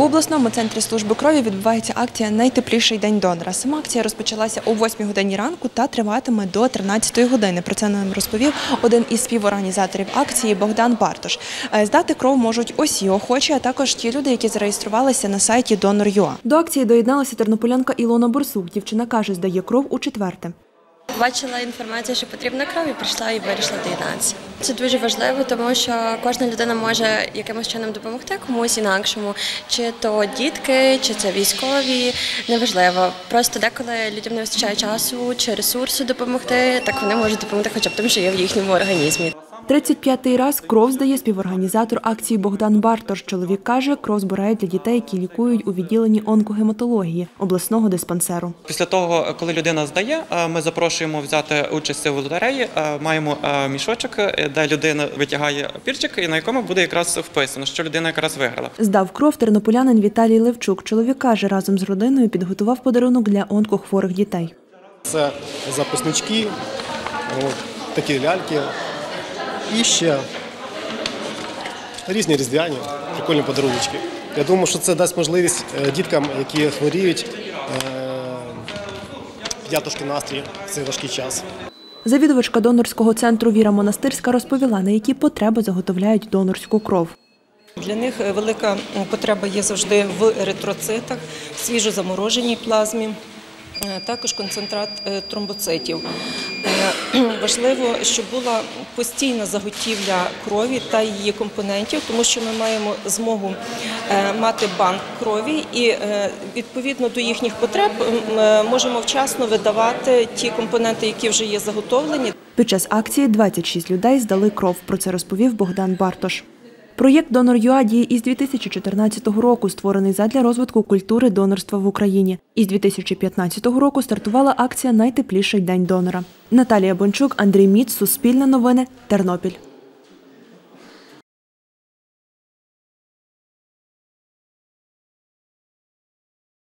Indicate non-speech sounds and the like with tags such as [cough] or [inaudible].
У обласному центрі служби крові відбувається акція Найтепліший день донора. Сама акція розпочалася о 8 годині ранку та триватиме до 13 години. Про це нам розповів один із співорганізаторів акції Богдан Бартош. Е, Здати кров можуть усі охочі, а також ті люди, які зареєструвалися на сайті Donor.ua. До акції доєдналася тернополянка Ілона Борсук. Дівчина каже, здає кров у четверте. Бачила інформацію, що потрібна кров, і прийшла і вирішила доєднатися. Це дуже важливо, тому що кожна людина може якимось чином допомогти комусь інакшому, чи то дітки, чи це військові, неважливо. Просто деколи людям не вистачає часу чи ресурсу допомогти, так вони можуть допомогти, хоча б тим, що є в їхньому організмі. 35-й раз кров здає співорганізатор акції Богдан Бартош. Чоловік каже, кров збирають для дітей, які лікують у відділенні онкогематології обласного диспансеру. Після того, коли людина здає, е, ми запрошуємо взяти участь в лотереї. Е, Маємо е, мішочок, де людина витягає пірчик, і на якому буде якраз вписано, що людина якраз виграла. Здав кров тернополянин Віталій Левчук. Чоловік каже, разом з родиною підготував подарунок для онкохворих дітей. Це записнички, такі ляльки. І ще різні різдвяні, прикольні подарунки. Я думаю, що це дасть можливість е, діткам, які хворіють, е, трошки настрій в цей важкий час. Завідувачка донорського центру Віра Монастирська розповіла, на які потреби заготовляють донорську кров. Для них е, велика потреба є завжди в еритроцитах, свіжозамороженій плазмі, е, також концентрат тромбоцитів. Е, [clears throat] Важливо, щоб була постійна заготівля крові та її компонентів, тому що ми маємо змогу е, мати банк крові і е, відповідно до їхніх потреб м, е, можемо вчасно видавати ті компоненти, які вже є заготовлені. Під час акції 26 людей здали кров. Про це розповів Богдан Бартош. Проєкт Донор.ЮА діє із 2014 року, створений задля розвитку культури донорства в Україні. Із 2015 року стартувала акція Найтепліший день донора. Наталія Бончук, Андрій Міц, Суспільне новини, Тернопіль.